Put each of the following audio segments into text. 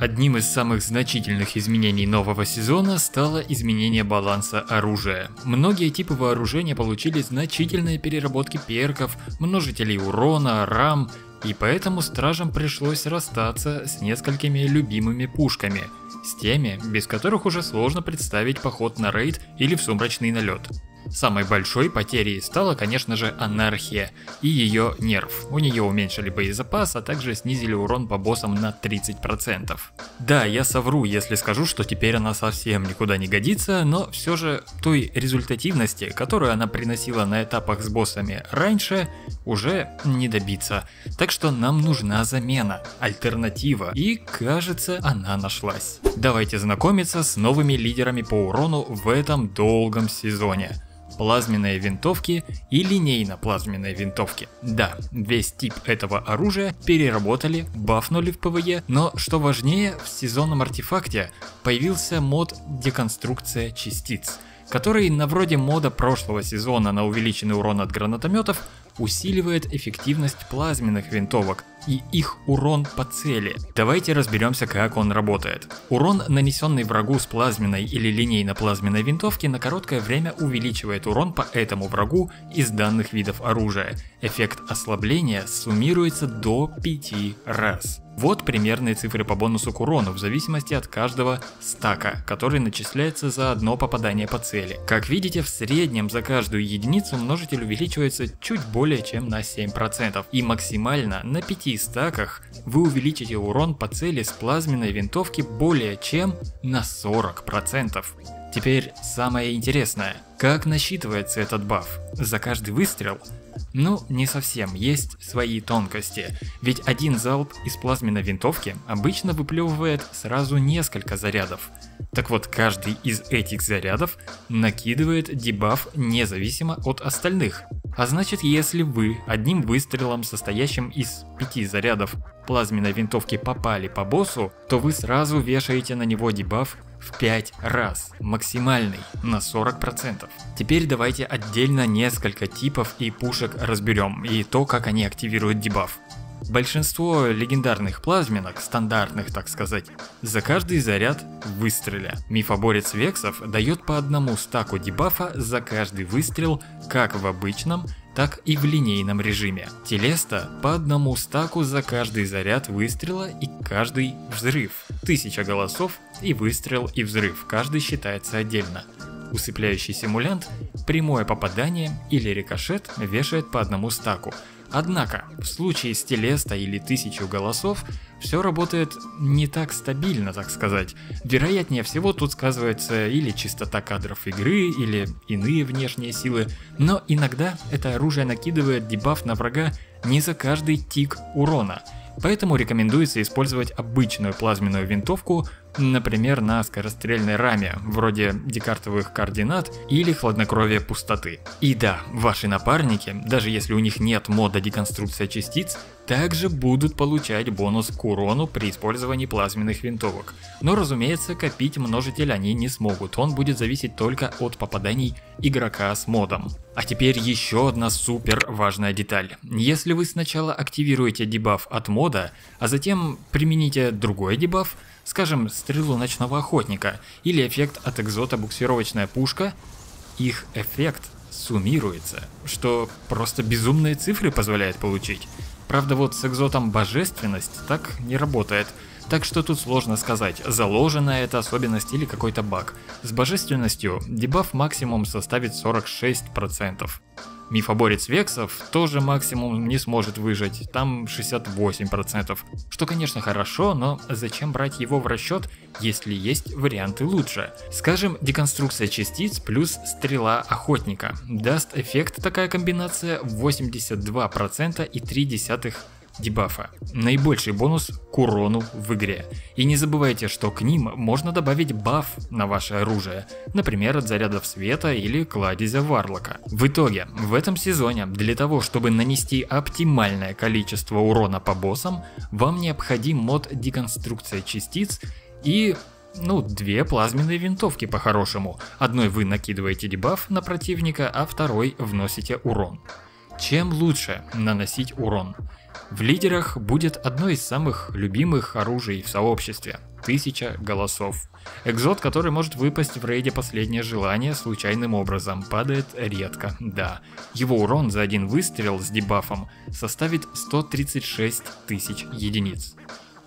Одним из самых значительных изменений нового сезона стало изменение баланса оружия. Многие типы вооружения получили значительные переработки перков, множителей урона, рам, и поэтому стражам пришлось расстаться с несколькими любимыми пушками, с теми, без которых уже сложно представить поход на рейд или в сумрачный налет. Самой большой потерей стала, конечно же, анархия и ее нерв. У нее уменьшили боезапас, а также снизили урон по боссам на 30%. Да, я совру, если скажу, что теперь она совсем никуда не годится, но все же той результативности, которую она приносила на этапах с боссами раньше, уже не добиться. Так что нам нужна замена, альтернатива, и кажется она нашлась. Давайте знакомиться с новыми лидерами по урону в этом долгом сезоне плазменные винтовки и линейно-плазменные винтовки. Да, весь тип этого оружия переработали, бафнули в ПВЕ, но что важнее, в сезонном артефакте появился мод деконструкция частиц, который на вроде мода прошлого сезона на увеличенный урон от гранатометов усиливает эффективность плазменных винтовок и их урон по цели. Давайте разберемся, как он работает. Урон, нанесенный врагу с плазменной или линейно-плазменной винтовки, на короткое время увеличивает урон по этому врагу из данных видов оружия. Эффект ослабления суммируется до 5 раз. Вот примерные цифры по бонусу к урону в зависимости от каждого стака, который начисляется за одно попадание по цели. Как видите, в среднем за каждую единицу множитель увеличивается чуть более чем на 7% и максимально на 5 стаках вы увеличите урон по цели с плазменной винтовки более чем на 40%. Теперь самое интересное. Как насчитывается этот баф? За каждый выстрел ну, не совсем, есть свои тонкости, ведь один залп из плазменной винтовки обычно выплевывает сразу несколько зарядов. Так вот, каждый из этих зарядов накидывает дебаф независимо от остальных. А значит, если вы одним выстрелом, состоящим из пяти зарядов плазменной винтовки попали по боссу, то вы сразу вешаете на него дебаф в 5 раз, максимальный, на 40%. Теперь давайте отдельно несколько типов и пушек разберем, и то, как они активируют дебаф. Большинство легендарных плазменок, стандартных так сказать, за каждый заряд выстрела. Мифоборец Вексов дает по одному стаку дебафа за каждый выстрел как в обычном, так и в линейном режиме. Телеста по одному стаку за каждый заряд выстрела и каждый взрыв. Тысяча голосов и выстрел и взрыв, каждый считается отдельно. Усыпляющий симулянт, прямое попадание или рикошет вешает по одному стаку, Однако, в случае с Телеста или Тысячу голосов, все работает не так стабильно, так сказать. Вероятнее всего тут сказывается или чистота кадров игры, или иные внешние силы, но иногда это оружие накидывает дебаф на врага не за каждый тик урона – Поэтому рекомендуется использовать обычную плазменную винтовку, например, на скорострельной раме, вроде декартовых координат или хладнокровия пустоты. И да, ваши напарники, даже если у них нет мода деконструкция частиц, также будут получать бонус к урону при использовании плазменных винтовок. Но разумеется, копить множитель они не смогут, он будет зависеть только от попаданий игрока с модом. А теперь еще одна супер важная деталь. Если вы сначала активируете дебаф от мода, а затем примените другой дебаф, скажем, стрелу ночного охотника или эффект от экзота буксировочная пушка, их эффект суммируется, что просто безумные цифры позволяет получить. Правда вот с экзотом божественность так не работает, так что тут сложно сказать, заложена это особенность или какой-то баг. С божественностью дебаф максимум составит 46%. Мифоборец Вексов тоже максимум не сможет выжить, там 68%. Что конечно хорошо, но зачем брать его в расчет, если есть варианты лучше? Скажем, деконструкция частиц плюс стрела охотника. Даст эффект такая комбинация 82% и 0,3% дебафа. Наибольший бонус к урону в игре. И не забывайте, что к ним можно добавить баф на ваше оружие, например от зарядов света или кладезя варлока. В итоге, в этом сезоне для того, чтобы нанести оптимальное количество урона по боссам, вам необходим мод деконструкция частиц и ну, две плазменные винтовки по-хорошему. Одной вы накидываете дебаф на противника, а второй вносите урон. Чем лучше наносить урон? В лидерах будет одно из самых любимых оружий в сообществе – 1000 голосов. Экзот, который может выпасть в рейде последнее желание случайным образом, падает редко, да. Его урон за один выстрел с дебафом составит 136 тысяч единиц.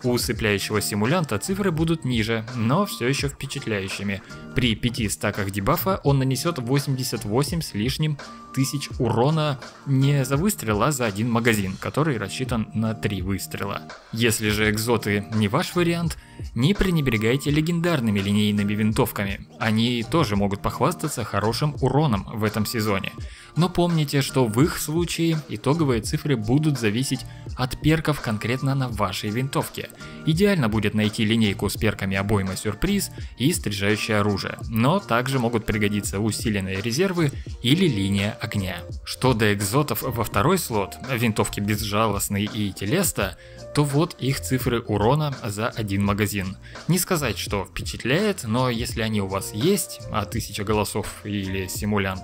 У усыпляющего симулянта цифры будут ниже, но все еще впечатляющими. При 5 стаках дебафа он нанесет 88 с лишним тысяч урона не за выстрел, а за один магазин, который рассчитан на 3 выстрела. Если же экзоты не ваш вариант, не пренебрегайте легендарными линейными винтовками. Они тоже могут похвастаться хорошим уроном в этом сезоне. Но помните, что в их случае итоговые цифры будут зависеть от перков конкретно на вашей винтовке. Идеально будет найти линейку с перками обойма сюрприз и стрижающее оружие, но также могут пригодиться усиленные резервы или линия огня. Что до экзотов во второй слот, винтовки безжалостный и телеста, то вот их цифры урона за один магазин. Не сказать, что впечатляет, но если они у вас есть, а 1000 голосов или симулянт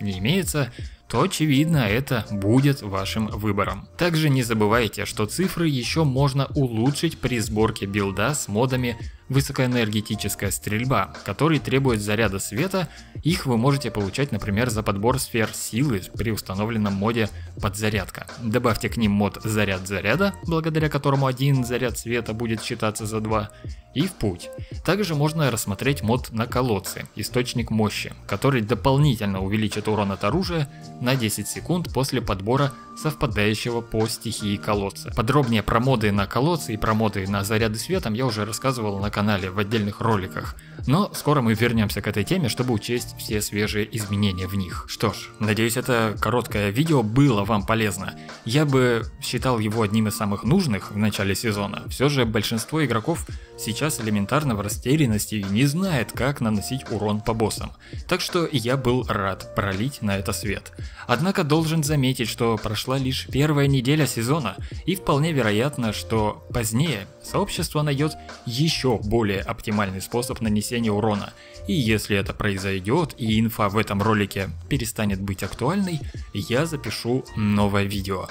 не имеется, то очевидно это будет вашим выбором. Также не забывайте, что цифры еще можно улучшить при сборке билда с модами высокоэнергетическая стрельба, который требует заряда света, их вы можете получать, например, за подбор сфер силы при установленном моде подзарядка. Добавьте к ним мод заряд заряда, благодаря которому один заряд света будет считаться за два, и в путь. Также можно рассмотреть мод на колодцы, источник мощи, который дополнительно увеличит урон от оружия на 10 секунд после подбора совпадающего по стихии колодца. Подробнее про моды на колодцы и про моды на заряды светом я уже рассказывал на канале в отдельных роликах. Но скоро мы вернемся к этой теме, чтобы учесть все свежие изменения в них. Что ж, надеюсь это короткое видео было вам полезно. Я бы считал его одним из самых нужных в начале сезона. Все же большинство игроков сейчас элементарно в растерянности и не знает, как наносить урон по боссам. Так что я был рад пролить на это свет. Однако должен заметить, что прошла лишь первая неделя сезона, и вполне вероятно, что позднее сообщество найдет еще более оптимальный способ нанесения урона. И если это произойдет и инфа в этом ролике перестанет быть актуальной, я запишу новое видео.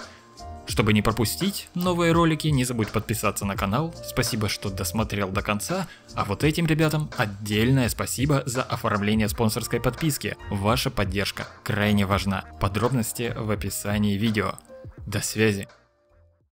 Чтобы не пропустить новые ролики, не забудь подписаться на канал. Спасибо, что досмотрел до конца. А вот этим ребятам отдельное спасибо за оформление спонсорской подписки. Ваша поддержка крайне важна. Подробности в описании видео. До связи.